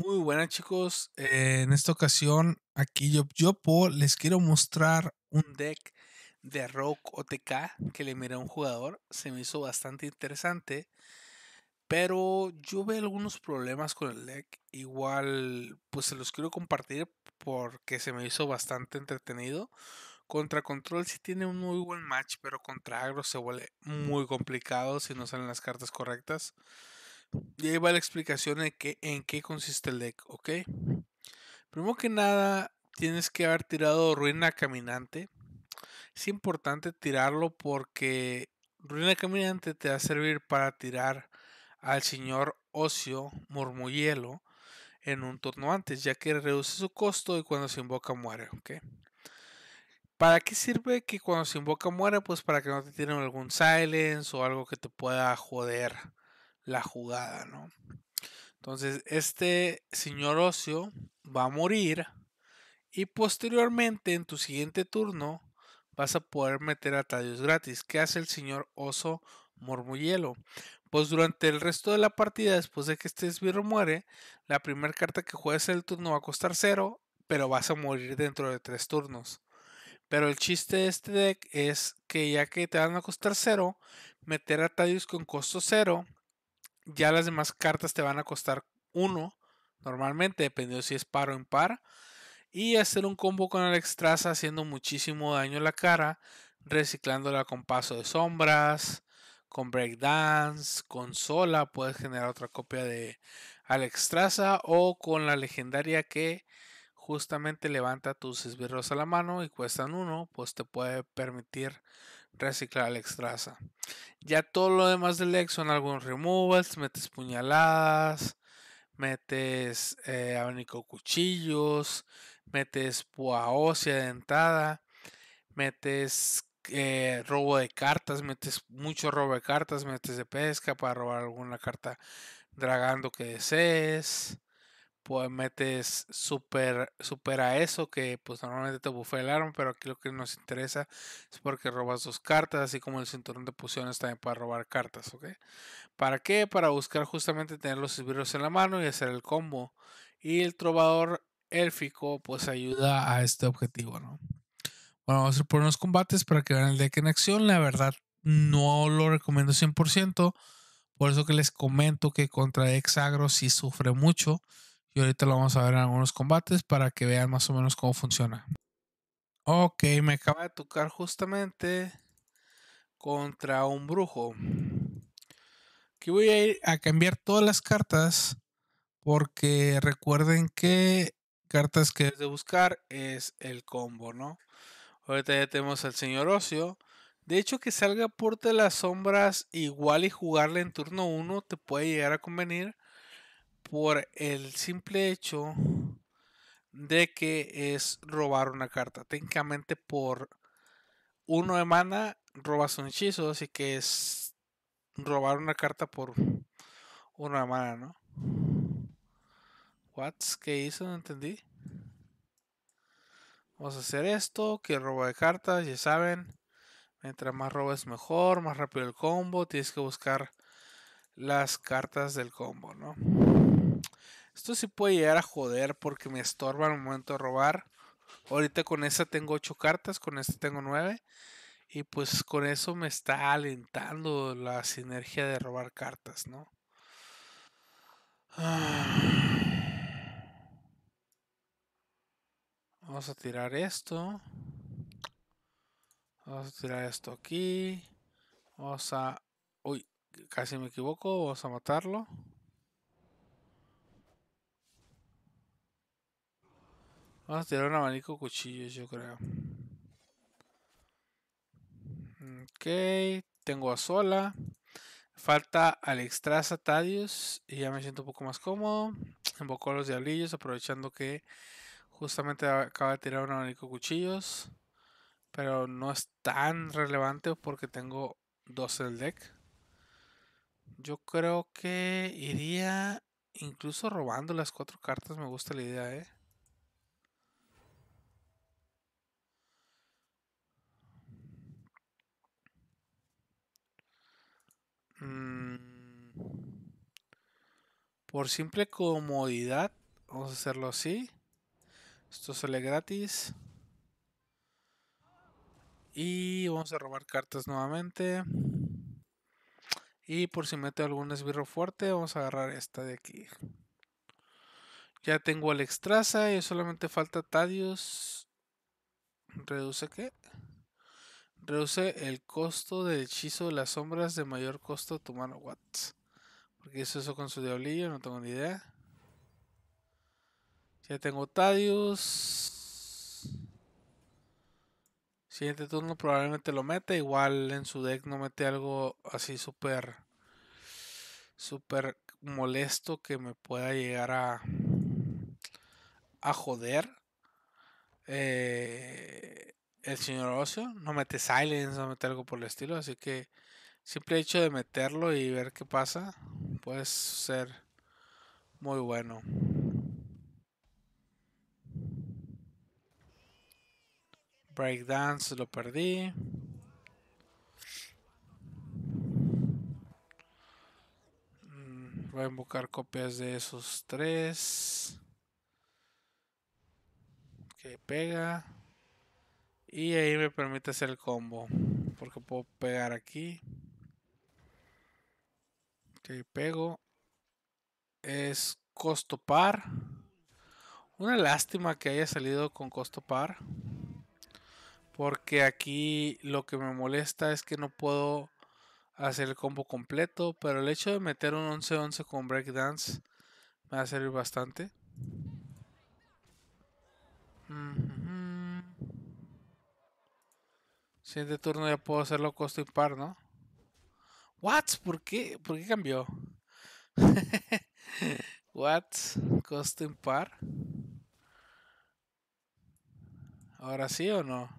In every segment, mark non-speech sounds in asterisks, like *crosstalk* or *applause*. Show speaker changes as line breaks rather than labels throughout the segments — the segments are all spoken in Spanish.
Muy buenas chicos, eh, en esta ocasión aquí yo, yo les quiero mostrar un deck de Rogue OTK que le miré a un jugador, se me hizo bastante interesante, pero yo veo algunos problemas con el deck, igual pues se los quiero compartir porque se me hizo bastante entretenido. Contra Control sí tiene un muy buen match, pero contra Agro se vuelve muy complicado si no salen las cartas correctas. Y ahí va la explicación de qué, en qué consiste el deck, ¿ok? Primero que nada, tienes que haber tirado Ruina Caminante. Es importante tirarlo porque Ruina Caminante te va a servir para tirar al señor Ocio Murmuyelo en un turno antes, ya que reduce su costo y cuando se invoca muere, ¿ok? ¿Para qué sirve que cuando se invoca muere? Pues para que no te tiren algún silence o algo que te pueda joder la jugada, ¿no? Entonces, este señor ocio va a morir y posteriormente en tu siguiente turno vas a poder meter a Tadios gratis. ¿Qué hace el señor oso mormullelo? Pues durante el resto de la partida, después de que este esbirro muere, la primera carta que juegues el turno va a costar cero, pero vas a morir dentro de tres turnos. Pero el chiste de este deck es que ya que te van a costar cero, meter a Tadius con costo cero ya las demás cartas te van a costar uno, normalmente, dependiendo si es par o impar. Y hacer un combo con el extraza haciendo muchísimo daño a la cara, reciclándola con paso de sombras, con breakdance, con sola, puedes generar otra copia de Alexstrasza o con la legendaria que justamente levanta tus esbirros a la mano y cuestan uno, pues te puede permitir reciclar el extraza. Ya todo lo demás del deck son algunos removals, metes puñaladas, metes eh, abanico cuchillos, metes púa ósea dentada, metes eh, robo de cartas, metes mucho robo de cartas, metes de pesca para robar alguna carta dragando que desees pues metes super, super a eso que pues normalmente te bufea el arma, pero aquí lo que nos interesa es porque robas dos cartas, así como el cinturón de pociones también para robar cartas, ¿ok? ¿Para qué? Para buscar justamente tener los esbirros en la mano y hacer el combo. Y el trovador élfico pues ayuda a este objetivo, ¿no? Bueno, vamos a ir por unos combates para que vean el deck en acción. La verdad no lo recomiendo 100%, por eso que les comento que contra Exagro sí sufre mucho y ahorita lo vamos a ver en algunos combates para que vean más o menos cómo funciona. Ok, me acaba de tocar justamente contra un brujo. Aquí voy a ir a cambiar todas las cartas porque recuerden que cartas que es de buscar es el combo, ¿no? Ahorita ya tenemos al señor Ocio. De hecho, que salga por de las sombras igual y jugarle en turno 1 te puede llegar a convenir por el simple hecho de que es robar una carta. Técnicamente por uno de mana robas un hechizo, así que es robar una carta por uno de mana, ¿no? What's ¿Qué hizo? No entendí. Vamos a hacer esto, que robo de cartas, ya saben. Mientras más robes mejor, más rápido el combo. Tienes que buscar las cartas del combo, ¿no? Esto sí puede llegar a joder porque me estorba al momento de robar. Ahorita con esa tengo 8 cartas, con esta tengo 9. Y pues con eso me está alentando la sinergia de robar cartas, ¿no? *sighs* Vamos a tirar esto. Vamos a tirar esto aquí. Vamos a... Uy, casi me equivoco. Vamos a matarlo. Vamos a tirar un abanico cuchillos, yo creo. Ok, tengo a Sola. Falta Alexstrasza Tadius. Y ya me siento un poco más cómodo. Invoco a los diablillos, aprovechando que justamente acaba de tirar un abanico cuchillos. Pero no es tan relevante porque tengo dos en el deck. Yo creo que iría incluso robando las cuatro cartas. Me gusta la idea, eh. Mm. por simple comodidad, Vamos a hacerlo así. Esto sale gratis. Y vamos a robar cartas nuevamente. Y por si mete algún esbirro fuerte, vamos a agarrar esta de aquí. Ya tengo el extraza y solamente falta Tadius. ¿Reduce qué? Reduce el costo del hechizo de las sombras de mayor costo tu mano. What? Porque hizo eso con su diablillo, no tengo ni idea. Ya tengo Tadius. Siguiente turno probablemente lo mete. Igual en su deck no mete algo así súper. Súper molesto que me pueda llegar a. a joder. Eh, el señor Ocio no mete silence, no mete algo por el estilo. Así que simple hecho de meterlo y ver qué pasa puede ser muy bueno. Breakdance lo perdí. Mm, voy a invocar copias de esos tres. Que pega. Y ahí me permite hacer el combo. Porque puedo pegar aquí. Que pego. Es costo par. Una lástima que haya salido con costo par. Porque aquí lo que me molesta es que no puedo hacer el combo completo. Pero el hecho de meter un 11-11 con breakdance me va a servir bastante. Siguiente turno ya puedo hacerlo costo impar, ¿no? What? ¿Por qué? ¿Por qué cambió? *laughs* What? Costo impar. ¿Ahora sí o no?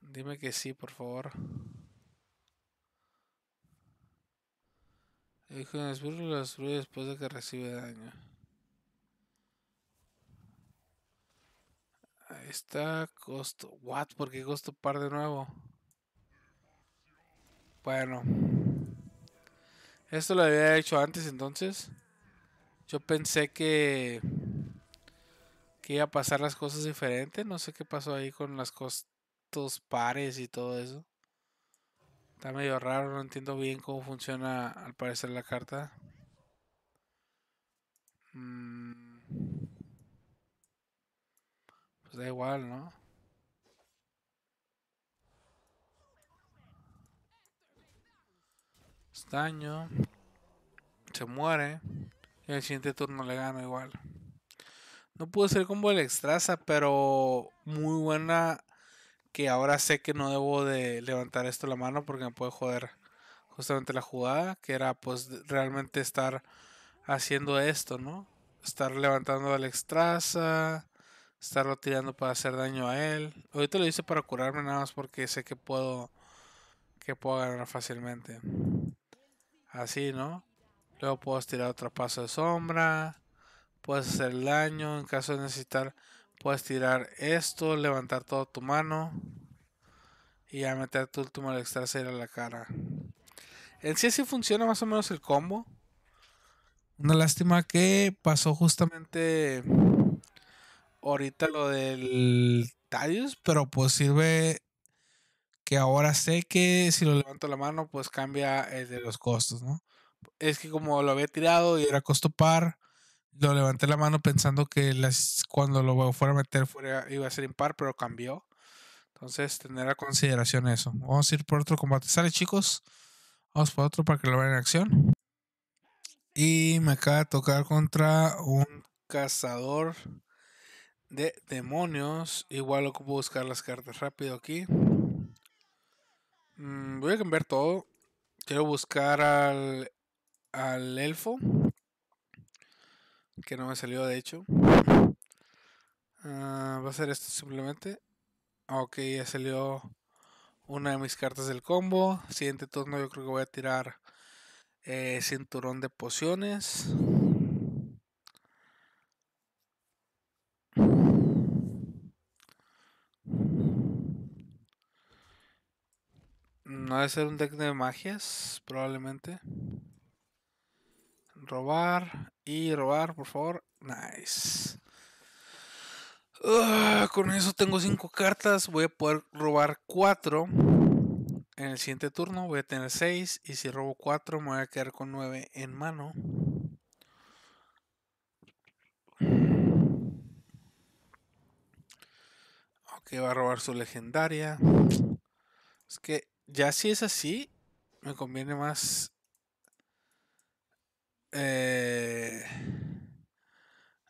Dime que sí, por favor. Hijo de lo destruye después de que recibe daño. Ahí está, costo. What? ¿Por qué costo par de nuevo? Bueno. Esto lo había hecho antes entonces. Yo pensé que que iba a pasar las cosas diferentes. No sé qué pasó ahí con las costos pares y todo eso. Está medio raro, no entiendo bien cómo funciona al parecer la carta. Mm. Pues da igual, ¿no? daño. Se muere. Y el siguiente turno le gano igual. No pudo ser como el extraza, pero muy buena que ahora sé que no debo de levantar esto la mano porque me puede joder justamente la jugada, que era pues realmente estar haciendo esto, ¿no? Estar levantando al extraza, estarlo tirando para hacer daño a él. Ahorita lo hice para curarme nada más porque sé que puedo que puedo ganar fácilmente. Así, ¿no? Luego puedo tirar otro paso de sombra. Puedes hacer daño. En caso de necesitar, puedes tirar esto, levantar toda tu mano. Y ya meter tu último extra a la cara. En sí así funciona más o menos el combo. Una lástima que pasó justamente ahorita lo del Tadius, pero pues sirve que ahora sé que si lo levanto la mano, pues cambia el de los costos, ¿no? Es que como lo había tirado y era costo par, lo levanté la mano pensando que las, cuando lo fuera a meter fuera, iba a ser impar, pero cambió. Entonces, tener a consideración eso. Vamos a ir por otro combate. Sale, chicos. Vamos por otro para que lo vean en acción. Y me acaba de tocar contra un cazador de demonios. Igual ocupo buscar las cartas rápido aquí. Mm, voy a cambiar todo. Quiero buscar al, al elfo. Que no me salió de hecho. Ah, va a ser esto simplemente. Ok, ya salió una de mis cartas del combo. Siguiente turno yo creo que voy a tirar eh, cinturón de pociones. No debe ser un deck de magias, probablemente. Robar y robar, por favor. Nice. Ah, con eso tengo cinco cartas. Voy a poder robar cuatro. En el siguiente turno voy a tener seis. Y si robo cuatro, me voy a quedar con nueve en mano. Ok, va a robar su legendaria. Es que ya si es así, me conviene más. Eh,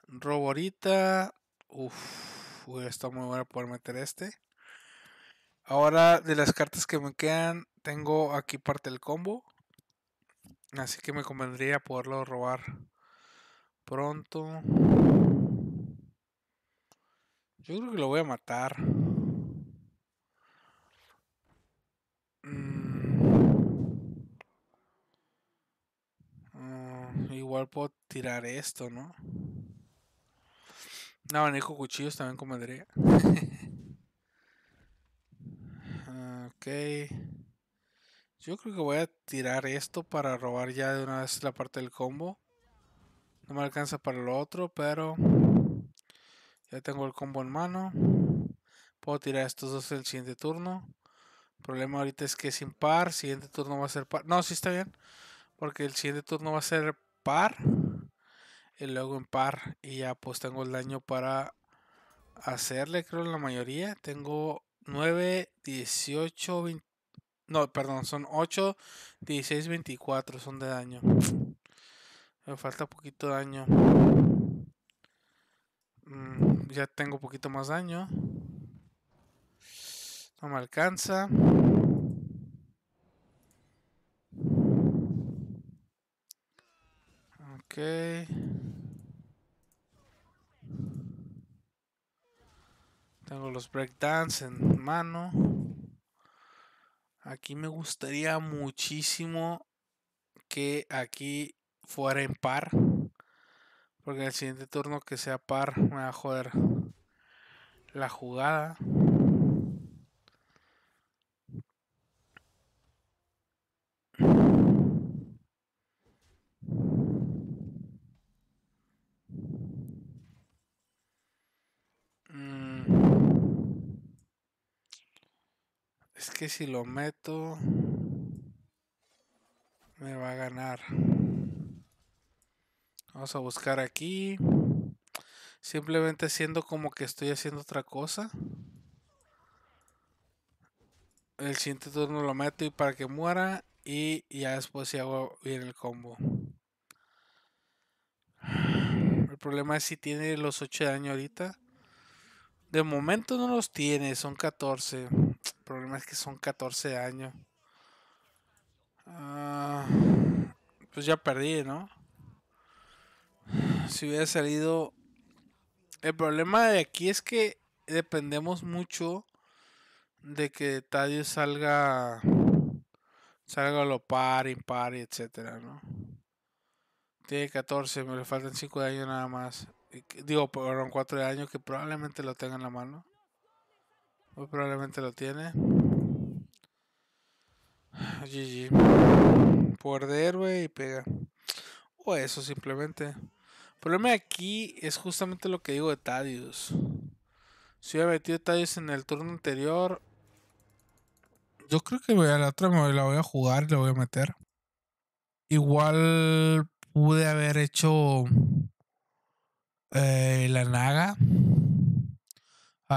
robo ahorita. Uf, está muy bueno poder meter este. Ahora, de las cartas que me quedan, tengo aquí parte del combo. Así que me convendría poderlo robar pronto. Yo creo que lo voy a matar. Mm. Ah, igual puedo tirar esto, ¿no? No, manejo cuchillos también convendría. *laughs* ok. Yo creo que voy a tirar esto para robar ya de una vez la parte del combo. No me alcanza para lo otro, pero ya tengo el combo en mano. Puedo tirar estos dos el siguiente turno. El problema ahorita es que es impar. Siguiente turno va a ser par. No, sí está bien. Porque el siguiente turno va a ser par. Y luego en par. Y ya pues tengo el daño para hacerle, creo, la mayoría. Tengo 9, 18, 20. No, perdón, son 8, 16, 24 son de daño. Me falta poquito daño. Mm, ya tengo poquito más daño. No me alcanza. Ok. Tengo los breakdance en mano. Aquí me gustaría muchísimo que aquí fuera en par. Porque el siguiente turno que sea par me va a joder la jugada. Es si lo meto, me va a ganar. Vamos a buscar aquí. Simplemente haciendo como que estoy haciendo otra cosa. El siguiente turno lo meto y para que muera. Y ya después si hago bien el combo. El problema es si tiene los 8 de daño ahorita. De momento no los tiene, son 14. El problema es que son 14 años. Ah, pues ya perdí, ¿no? Si hubiera salido... El problema de aquí es que dependemos mucho de que Tadius salga salga lo par, impar, etcétera, ¿no? Tiene 14, me le faltan 5 de año nada más. Digo, perdón, 4 de año que probablemente lo tenga en la mano. Muy probablemente lo tiene. *sighs* GG. Perder, güey, y pega. O eso simplemente. El problema aquí es justamente lo que digo de Tadius. Si hubiera metido Tadius en el turno anterior. Yo creo que voy a la otra me la voy a jugar y la voy a meter. Igual pude haber hecho eh, la Naga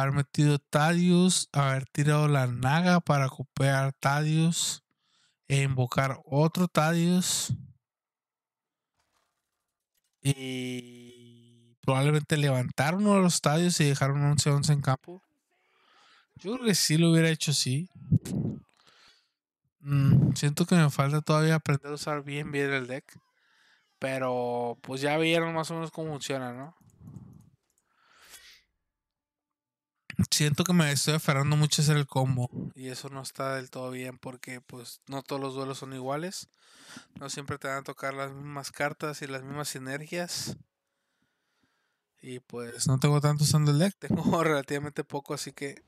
haber metido Tadius, haber tirado la Naga para copiar Tadius e invocar otro Tadius. Y probablemente levantar uno de los Tadius y dejar un 11-11 en campo. Yo creo que sí lo hubiera hecho sí. Mm, siento que me falta todavía aprender a usar bien bien el deck. Pero pues ya vieron más o menos cómo funciona, ¿no? Siento que me estoy aferrando mucho a hacer el combo. Y eso no está del todo bien porque pues no todos los duelos son iguales. No siempre te van a tocar las mismas cartas y las mismas sinergias. Y pues no tengo tanto el deck. *laughs* Tengo relativamente poco, así que...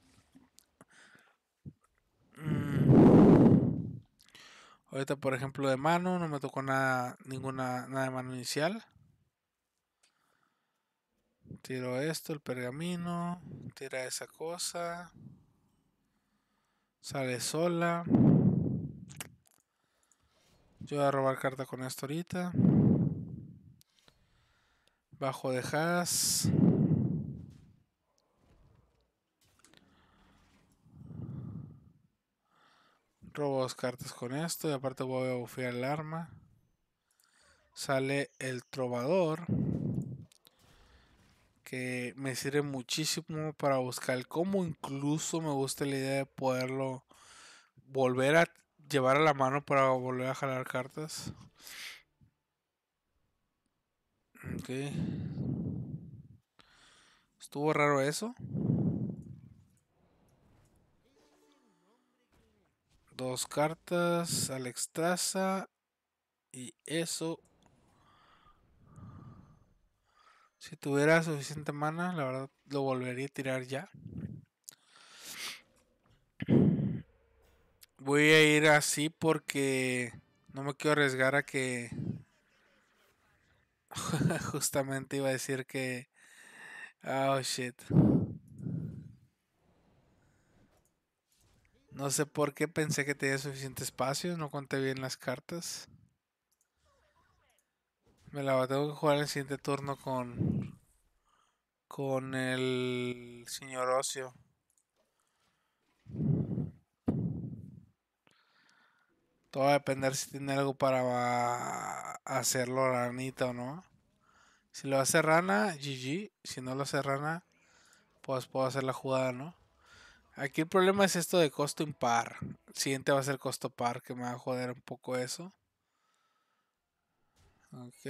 Mm, Ahorita, por ejemplo, de mano, no me tocó nada, ninguna, nada de mano inicial. Tiro esto, el pergamino, tira esa cosa. Sale sola. Yo voy a robar carta con esto ahorita. Bajo de Haas. Robo dos cartas con esto y aparte voy a bufear el arma. Sale el trovador. Que me sirve muchísimo para buscar el combo. Incluso me gusta la idea de poderlo volver a llevar a la mano para volver a jalar cartas. Ok. Estuvo raro eso. Dos cartas, Alex Traza. Y eso. Si tuviera suficiente mana, la verdad lo volvería a tirar ya. Voy a ir así porque no me quiero arriesgar a que... *laughs* Justamente iba a decir que... Oh, shit. No sé por qué pensé que tenía suficiente espacio, no conté bien las cartas. Me la tengo que jugar el siguiente turno con... Con el señor Ocio. Todo va a depender si tiene algo para hacerlo ranita o no. Si lo hace rana, GG. Si no lo hace rana, pues puedo hacer la jugada, ¿no? Aquí el problema es esto de costo impar. siguiente va a ser costo par, que me va a joder un poco eso. Ok.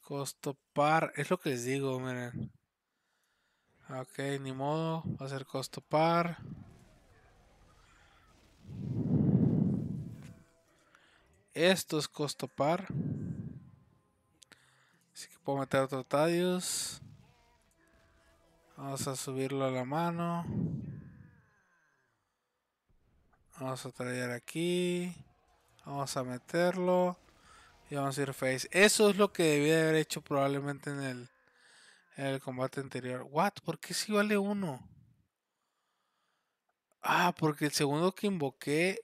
Costo par. Es lo que les digo, miren. Ok, ni modo. Va a ser costo par. Esto es costo par. Así que puedo meter otro Tadius. Vamos a subirlo a la mano. Vamos a traer aquí. Vamos a meterlo. Y vamos a ir face. Eso es lo que debía haber hecho probablemente en el, en el combate anterior. What? ¿Por qué si vale uno? Ah, porque el segundo que invoqué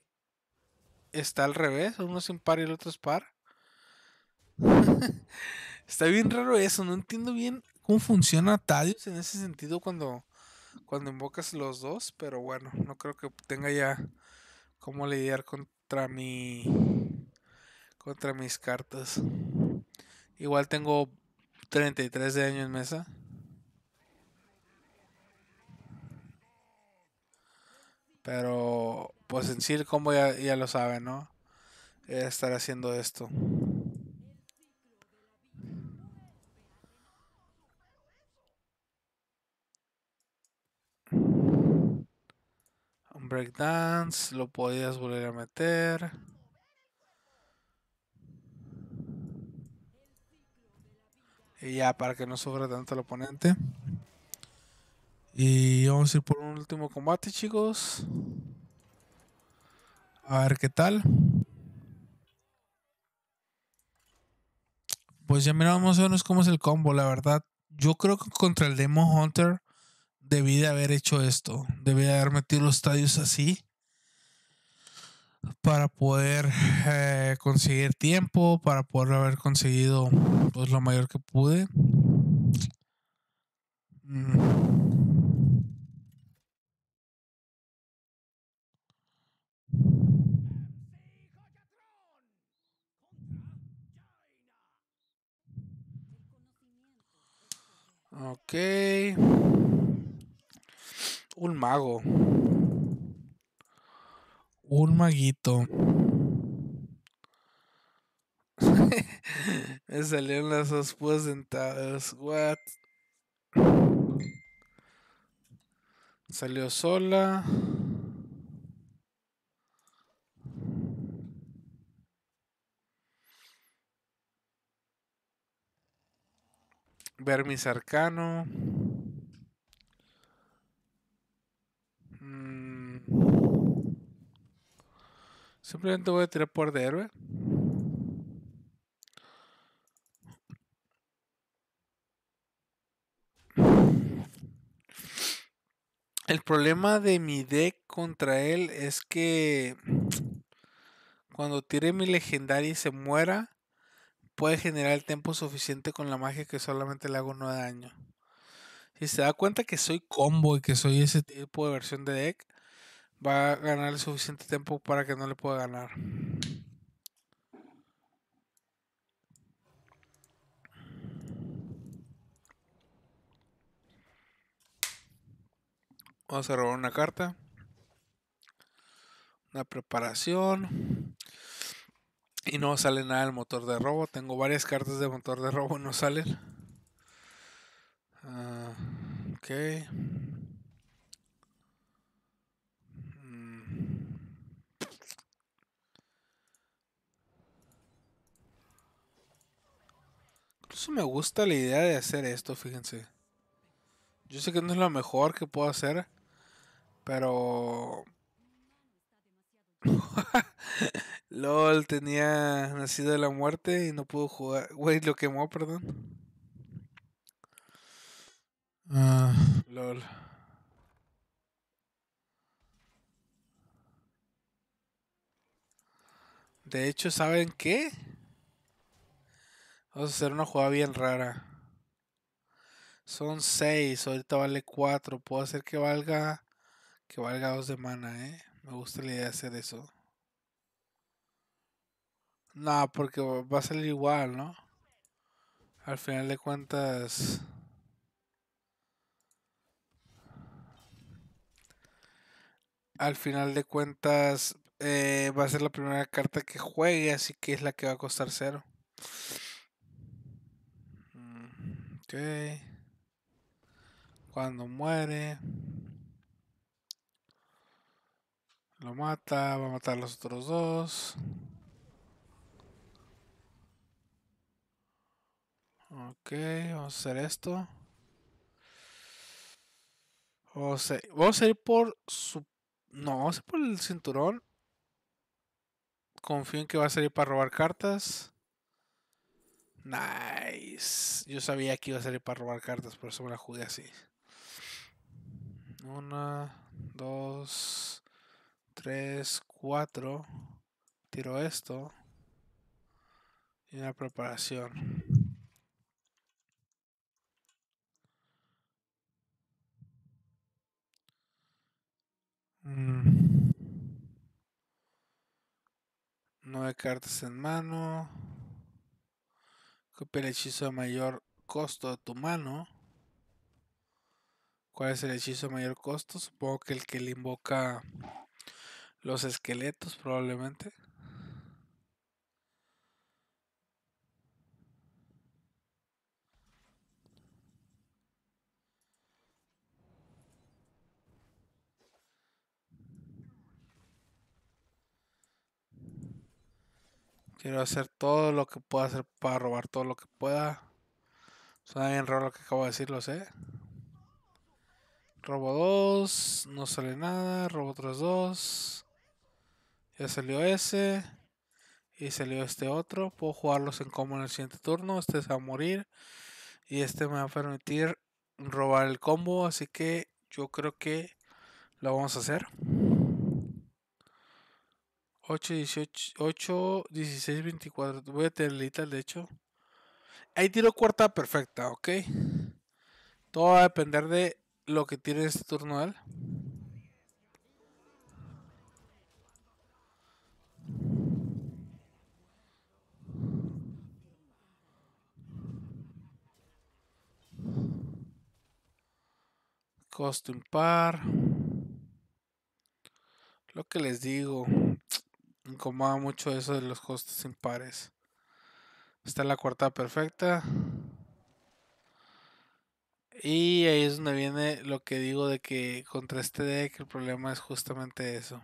está al revés. Uno es impar y el otro es par. *laughs* está bien raro eso. No entiendo bien cómo funciona Tadius en ese sentido cuando, cuando invocas los dos. Pero bueno, no creo que tenga ya cómo lidiar contra mi contra mis cartas. Igual tengo 33 de año en mesa. Pero pues en sí el combo ya, ya lo sabe, ¿no? Estar haciendo esto. Breakdance, lo podías volver a meter. Y ya, para que no sufra tanto el oponente. Y vamos a ir por un último combate, chicos. A ver qué tal. Pues ya miramos cómo es el combo, la verdad. Yo creo que contra el Demon Hunter debí de haber hecho esto. Debí de haber metido los estadios así. Para poder eh, conseguir tiempo, para poder haber conseguido pues lo mayor que pude. Mm. Un mago. Un maguito. *laughs* Me salieron las dos dentadas. What? Salió sola. Ver mi cercano. Simplemente voy a tirar por de héroe. El problema de mi deck contra él es que cuando tire mi legendaria y se muera, puede generar el tiempo suficiente con la magia que solamente le hago 9 daño. Si se da cuenta que soy combo y que soy ese tipo de versión de deck, va a ganar el suficiente tiempo para que no le pueda ganar. Vamos a robar una carta. Una preparación. Y no sale nada del motor de robo. Tengo varias cartas de motor de robo y no salen. Ah, ok. Incluso me gusta la idea de hacer esto, fíjense. Yo sé que no es lo mejor que puedo hacer, pero... *laughs* LOL tenía nacido de la muerte y no pudo jugar. Güey, lo quemó, perdón. Ah, LOL. De hecho, ¿saben qué? Vamos a hacer una jugada bien rara. Son 6, ahorita vale 4. Puedo hacer que valga que valga 2 de mana, ¿eh? Me gusta la idea de hacer eso. No, porque va a salir igual, ¿no? Al final de cuentas... Al final de cuentas eh, va a ser la primera carta que juegue, así que es la que va a costar 0. Ok. Cuando muere... Lo mata, va a matar a los otros dos. Ok, vamos a hacer esto. Vamos a, vamos a ir por su... No, vamos a ir por el cinturón. Confío en que va a salir para robar cartas. Nice. Yo sabía que iba a salir para robar cartas, por eso me la jugué así. Una, dos, tres, cuatro. Tiro esto. Y una preparación. Mm. Nueve cartas en mano. Copia el hechizo de mayor costo de tu mano. ¿Cuál es el hechizo de mayor costo? Supongo que el que le invoca los esqueletos, probablemente. Quiero hacer todo lo que pueda hacer para robar todo lo que pueda. Suena bien raro lo que acabo de decir, lo sé. Robo 2, no sale nada. Robo otros 2. Ya salió ese. Y salió este otro. Puedo jugarlos en combo en el siguiente turno. Este se va a morir. Y este me va a permitir robar el combo. Así que yo creo que lo vamos a hacer. 8, 18, 8, 16, 24. Voy a tener lista, de hecho. Ahí tiro cuarta perfecta, ¿ok? Todo va a depender de lo que tiene este turno él. Costo impar. Lo que les digo incomoda mucho eso de los costos impares. Está la cuarta perfecta. Y ahí es donde viene lo que digo de que contra este deck el problema es justamente eso.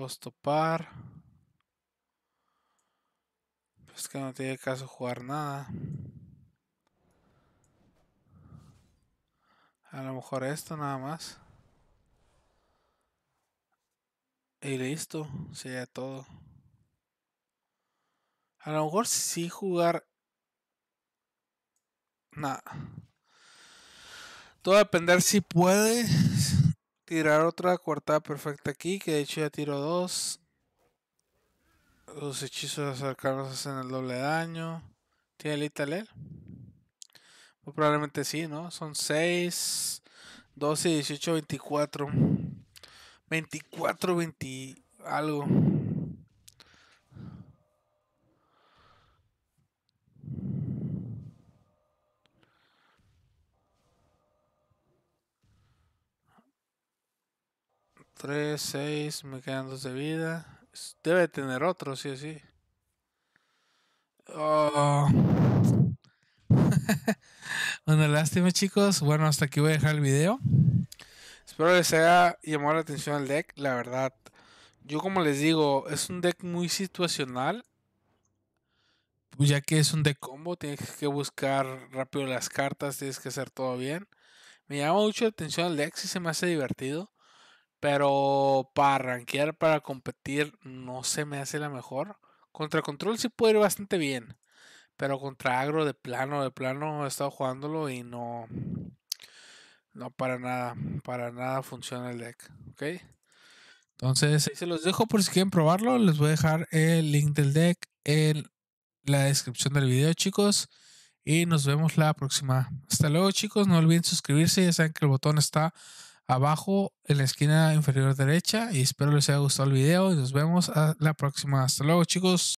Costo par. Es que no tiene caso jugar nada. A lo mejor esto nada más. Y listo, sería todo. A lo mejor sí jugar. Nada. Todo va a depender si puede tirar otra cuartada perfecta aquí, que de hecho ya tiro dos. Los hechizos cercanos hacen el doble daño. ¿Tiene el Italel? Pues probablemente sí, ¿no? Son 6, 12, 18, 24. 24, 20 algo. Tres, seis, me quedan dos de vida. Debe tener otro, sí o sí. Oh. *laughs* bueno, lástima chicos. Bueno, hasta aquí voy a dejar el video. Espero les haya llamado la atención el deck. La verdad, yo como les digo, es un deck muy situacional. Ya que es un deck combo, tienes que buscar rápido las cartas, tienes que hacer todo bien. Me llama mucho la atención el deck, si se me hace divertido. Pero para rankear, para competir, no se me hace la mejor. Contra control sí puede ir bastante bien. Pero contra agro de plano, de plano he estado jugándolo y no. No, para nada. Para nada funciona el deck. ¿Ok? Entonces, ahí se los dejo por si quieren probarlo. Les voy a dejar el link del deck en la descripción del video, chicos. Y nos vemos la próxima. Hasta luego, chicos. No olviden suscribirse. Ya saben que el botón está abajo en la esquina inferior derecha y espero les haya gustado el video y nos vemos a la próxima. Hasta luego chicos.